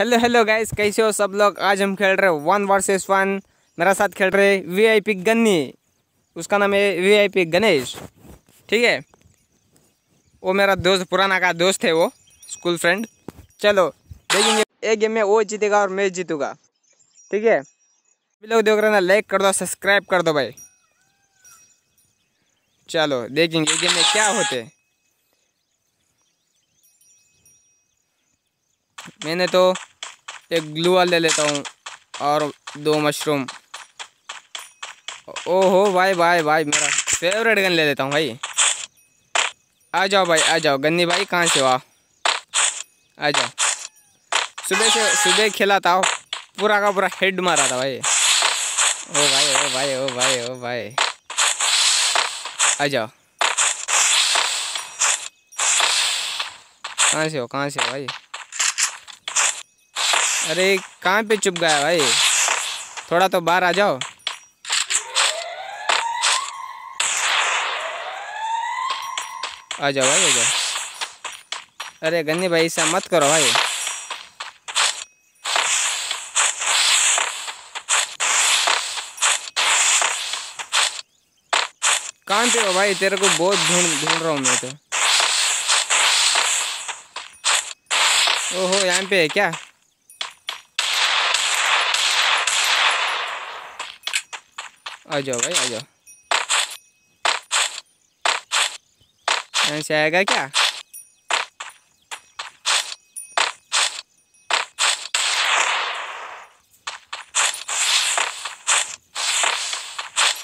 Hello hello guys कैसे हो सब लोग? आज हम खेल रहे वन वर्सेस वन मेरा साथ खेल रहे वीआईपी गन्नी। उसका नाम है वीआईपी गणेश। ठीक है? वो मेरा दोस्त, पुराना का दोस्त है वो स्कूल फ्रेंड चलो, देखेंगे। एक गेम में वो जीतेगा और मैं जीतूँगा। ठीक है? सभी लोग देख रहे ना लाइक कर दो सब्सक्राइब कर दो भाई। चलो, देखेंगे गेम में क्या होते मैंने तो एक ग्लू वाल ले लेता हूँ और दो मशरूम ओहो, भाई भाई भाई, मेरा फेवरेट गन ले लेता हूँ भाई। आ जाओ भाई, आ जाओ। गन्नी भाई, कहाँ से हो आ जाओ। सुबह से, सुबह खेला था पूरा का पूरा हेड मारा था भाई। ओ भाई ओ भाई ओ भाई ओ भाई। आ जाओ। कहाँ से हो, कहाँ से हो भाई? अरे, कहाँ पे चुप गया भाई? थोड़ा तो बाहर आ जाओ। आ जाओ भाई, आ जाओ। अरे, गन्नी भाई ऐसा मत करो भाई। कहाँ पे हो भाई? तेरे को बहुत ढूंढ ढूंढ रहा हूँ मैं तो। ओहो, यहाँ पे है क्या? आ जाओ भाई, आ जाओ। से आएगा क्या?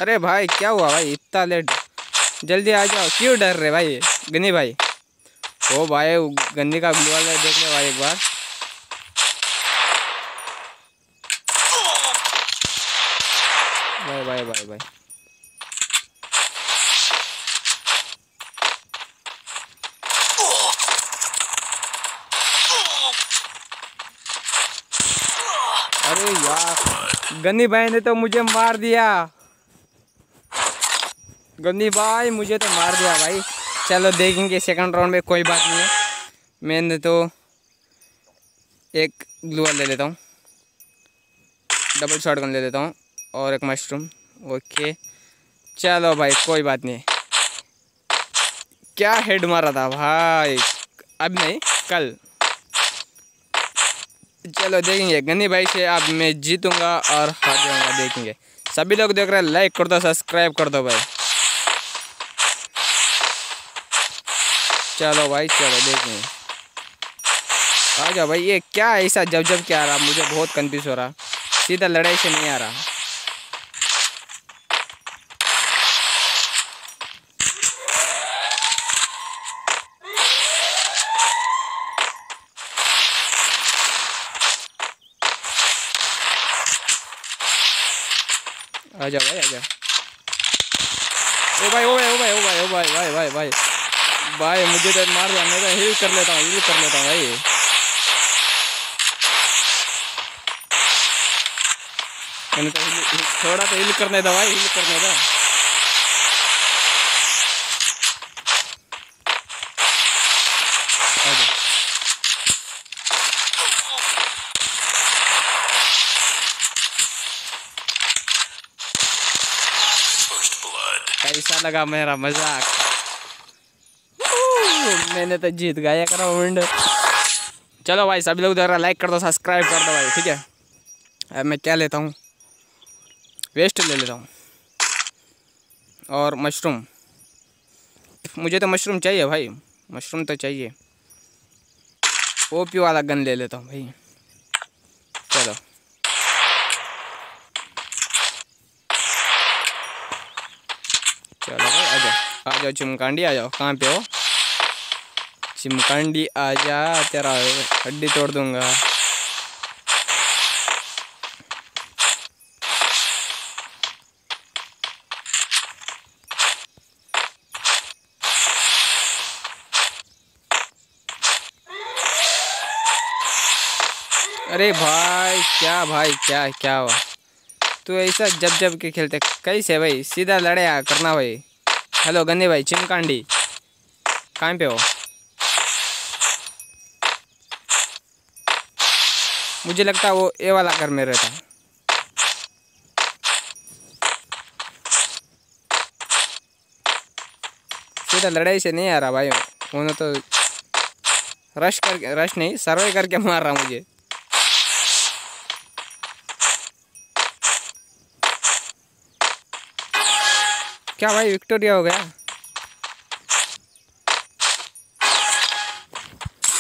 अरे भाई, क्या हुआ भाई? इतना लेट जल्दी आ जाओ। क्यों डर रहे भाई? गनी भाई। ओ भाई गन्नी का ग्लू वाला देख ले भाई एक बार। भाई भाई भाई अरे यार, गन्नी भाई ने तो मुझे मार दिया। गन्नी भाई, मुझे तो मार दिया भाई। चलो देखेंगे सेकंड राउंड में, कोई बात नहीं है। मैंने तो एक ग्लूअर ले लेता हूँ। डबल शॉट गन ले लेता हूँ और एक मशरूम ओके। चलो भाई, कोई बात नहीं। क्या हेड मारा था भाई? अब नहीं, कल। चलो, देखेंगे। गन्नी भाई से अब मैं जीतूँगा और हार जाऊँगा देखेंगे। सभी लोग देख रहे हैं लाइक कर दो सब्सक्राइब कर दो भाई। चलो भाई, चलो, देखेंगे। आ जाओ भाई, ये क्या ऐसा जब जब क्या आ रहा? मुझे बहुत कंफ्यूज हो रहा। सीधा लड़ाई से नहीं आ रहा। आ जाओ भाई आ जाओ ओ भाई ओ भाई ओ भाई ओ भाई ओ भाई भाई भाई भाई भाई मुझे तो मार दिया मैं तो हिल कर लेता हूँ हिल कर लेता हूँ भाई मैंने तो थोड़ा तो हिल करने दो भाई हिल करने दो आ जाओ कैसा लगा मेरा मज़ाक। मैंने तो जीत गया करो राउंड। चलो भाई, सभी लोग जरा लाइक कर दो सब्सक्राइब कर दो भाई, ठीक है? अब मैं क्या लेता हूँ? वेस्ट ले लेता हूँ। और मशरूम मुझे तो मशरूम चाहिए भाई। मशरूम तो चाहिए। ओपी वाला गन ले लेता हूँ भाई चलो चलो भाई आ जाओ चिमकांडी आ जाओ कहाँ पे हो चिमकांडी आ जा तेरा हड्डी तोड़ दूँगा अरे भाई, क्या भाई, क्या क्या हुआ? तू ऐसा जब जब के खेलते, कैसे भाई? सीधा लड़े आ करना भाई। हेलो गन्ने भाई चिमकांडी कहाँ पे हो? मुझे लगता है वो ए वाला घर में रहता है। सीधा लड़ाई से नहीं आ रहा भाई उन्होंने तो रश करके रश नहीं सर्वे करके मार रहा मुझे। क्या भाई विक्टोरिया हो गया?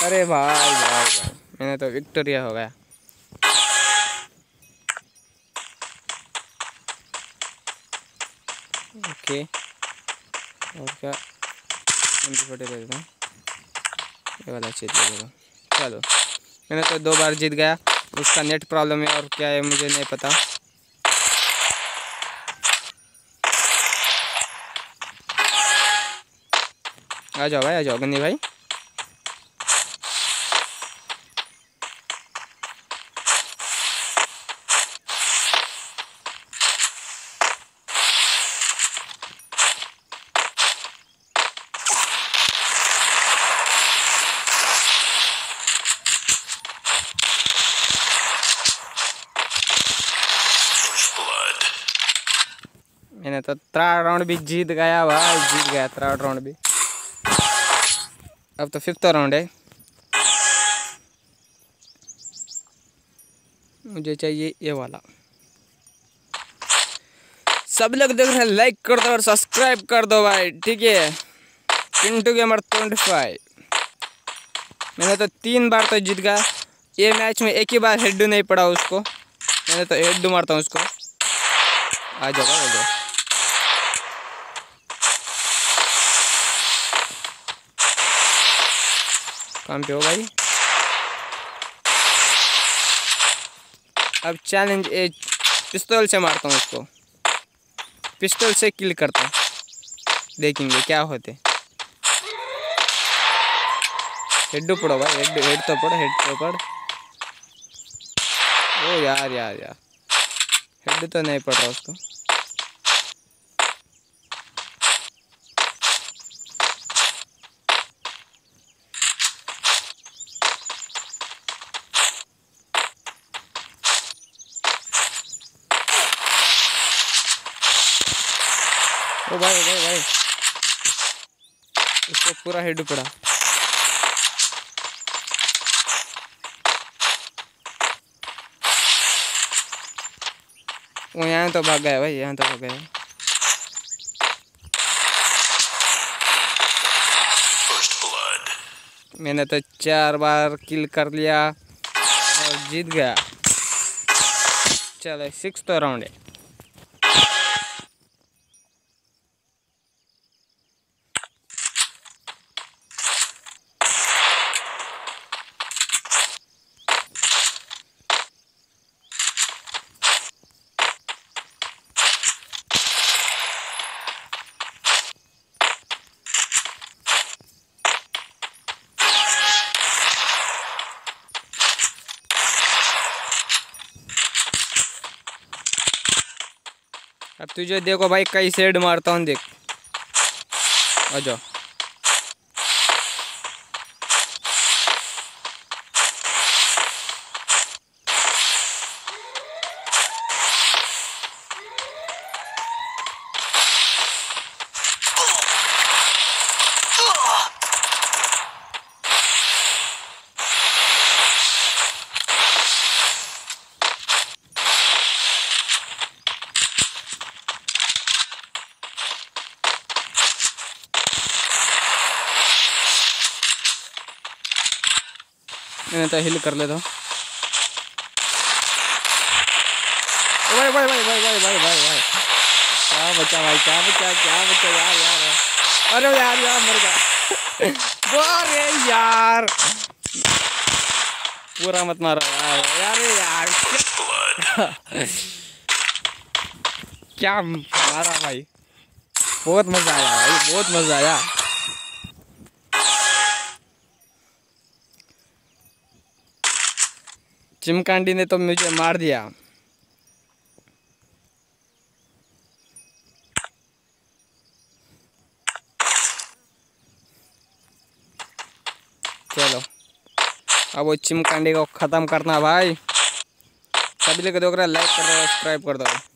अरे भाई भाई भाई, मैंने तो विक्टोरिया हो गया। ओके और क्या? फोटे दे देता ये वाला चीज़ दे देगा चलो, मैंने तो दो बार जीत गया। उसका नेट प्रॉब्लम है और क्या है, मुझे नहीं पता। आ जाओ भाई आ जाओ गन्नी भाई। मैंने तो थर्ड राउंड भी जीत गया भाई, जीत गया थर्ड राउंड भी अब तो फिफ्थ राउंड है। मुझे चाहिए ये वाला। सब लोग देख रहे हैं लाइक कर दो और सब्सक्राइब कर दो भाई, ठीक है? पिंटू गेमर ट्वेंटी फाइव मैंने तो तीन बार तो जीत गया। ये मैच में एक ही बार हेड नहीं पड़ा उसको। मैंने तो हेड मारता हूँ उसको। आ जाओ आ जाओ। काम पे हो भाई अब चैलेंज ए पिस्तौल से मारता हूँ उसको पिस्तौल से किल करता हूँ। देखेंगे क्या होते। हेड पड़ो भाई हेड हेड तो पड़ हेड तो पड़। ओ यार यार यार। हेड तो नहीं पड़ रहा उसको। ओ भाई भाई भाई। इसको पूरा हेड पड़ा वो यहाँ तो भाग गया भाई यहाँ तो भाग गया। मैंने तो चार बार किल कर लिया और जीत गया। चलो सिक्स तो राउंड है। अब तुझे देखो भाई कई सेड मारता हूँ देख। आ जाओ। मैंने तो हिल कर लेता हूँ भाई भाई भाई भाई भाई भाई भाई भाई। क्या बचा भाई, क्या बचा क्या बचा, यार यार अरे यार यार, मर गया अरे यार। पूरा मत मारो यार। यार यार, क्या मारा भाई। बहुत मज़ा आया भाई, बहुत मज़ा आया। चिमकांडी ने तो मुझे मार दिया। चलो। अब वो चिमकांडी को ख़त्म करना भाई। सभी लोग देख रहे लाइक कर दो सब्सक्राइब कर दो।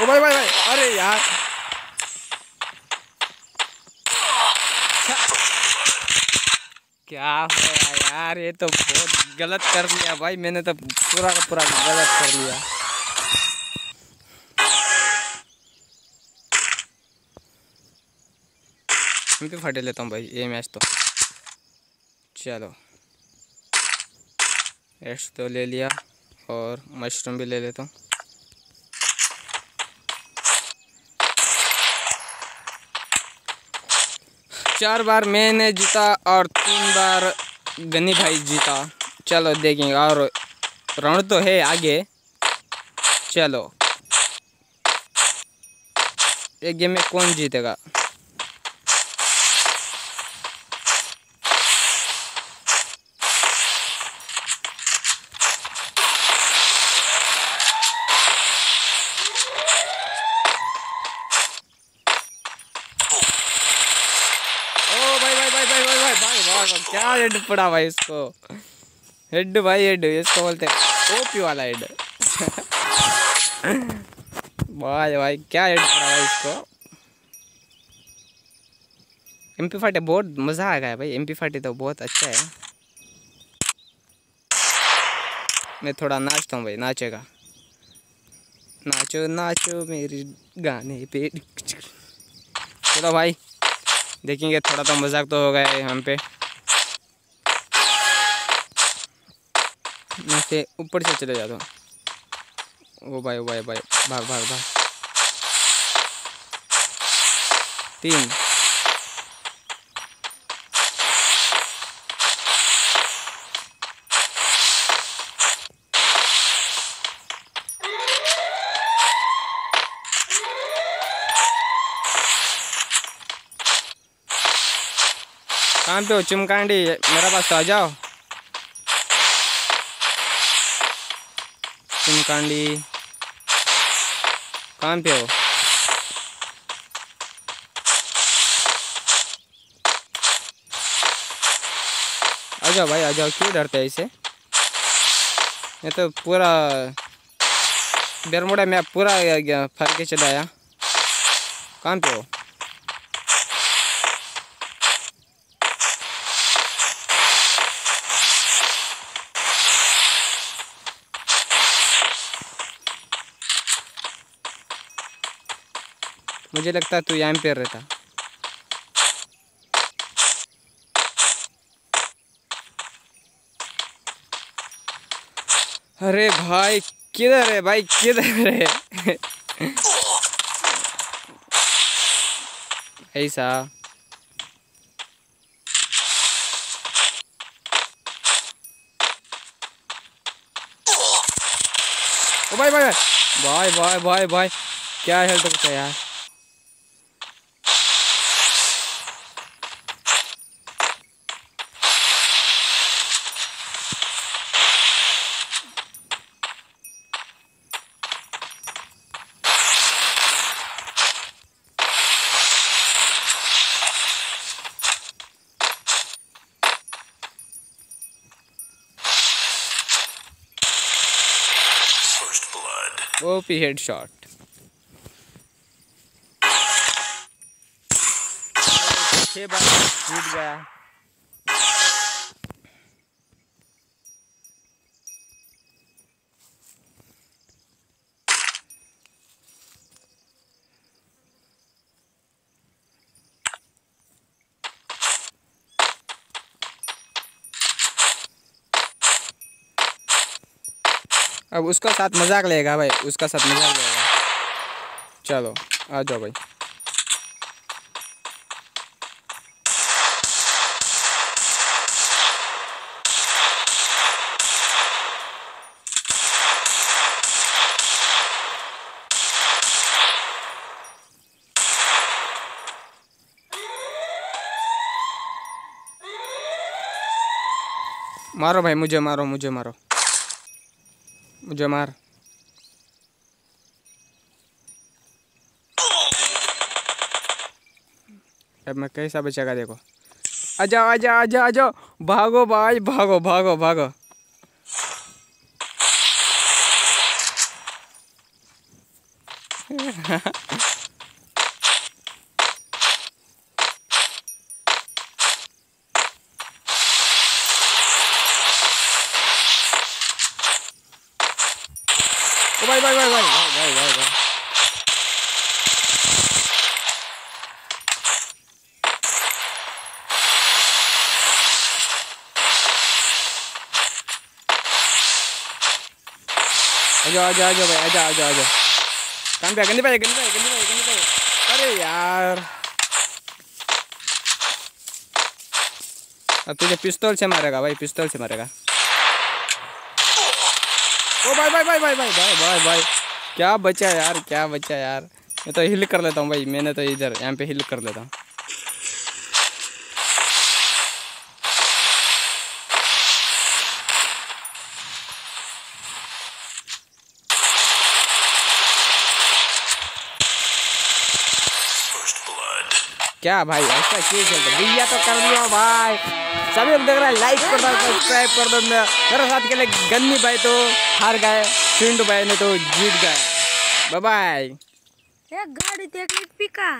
ओ, भाई भाई भाई, अरे यार। क्या हुआ यार, ये तो बहुत गलत कर लिया भाई, मैंने तो पूरा का पूरा गलत कर लिया। मैं भी फटे लेता हूँ भाई, ये मैच तो। चलो। एट्स तो ले लिया, और मशरूम भी ले लेता हूँ। चार बार मैंने जीता और तीन बार गनी भाई जीता। चलो देखेंगे, और राउंड तो है आगे। चलो। एक गेम में कौन जीतेगा? क्या हेड पड़ा भाई इसको? हेड भाई हेड इसको बोलते हैं ओपी वाला हेड भाई भाई, क्या हेड पड़ा भाई इसको? एम पी फाटे बहुत मज़ा आ गया भाई एम पी फाटे तो बहुत अच्छा है। मैं थोड़ा नाचता हूँ भाई, नाचेगा। नाचो नाचो मेरे गाने पे। चलो भाई, देखेंगे, थोड़ा तो मज़ाक तो हो गया है हम पे। मैं से ऊपर से चले जाता हूँ। ओ भाई ओ भाई भाई, भाग भाग भाग। तीन। कहाँ पे हो, चिमकांडी, मेरा पास तो आ जाओ। चिमकांडी कहाँ पे हो आ जाओ भाई आ जाओ क्यों डरते हैं इसे ये तो पूरा बेरमुड़ा में पूरा फर के चला आया कहाँ पे हो मुझे लगता है तू यहाँ पे रहता। अरे भाई, किधर है भाई, किधर है? ऐसा ओ भाई भाई भाई। भाई भाई भाई क्या हेल्थ कुछ है यार? ओपी हेड शॉट छः बार टूट गया। अब उसका साथ मज़ाक लेगा भाई, उसका साथ मज़ाक लेगा। चलो, आ जाओ भाई। मारो भाई, मुझे मारो मुझे मारो। मुझे मार अब मैं कैसा बचेगा देखो। आजा आजा आजा आजा भागो भाई, भागो भागो भागो ओ भाई भाई भाई भाई भाई भाई भाई आजा आजा आजा भाई, आजा आजा आजा। काम पे गंदी भाई गंदी भाई गंदी भाई गंदी भाई अरे यार। अब तुझे पिस्तौल से मारेगा भाई, पिस्तौल से मारेगा। ओ भाई भाई भाई भाई भाई भाई भाई भाई। क्या बचा यार, क्या बचा यार। मैं तो हिल कर लेता हूँ भाई, मैंने तो इधर यहाँ पे हिल कर लेता हूँ। क्या भाई, ऐसा क्यों चलता भैया तो कर लिया भाई। सभी लोग देख रहे हैं लाइक कर दो सब्सक्राइब कर दो मेरे साथ के लिए गन्नी भाई तो हार गए सिंधु भाई ने तो जीत गए। बाय बाय गाड़ी ली, पिका।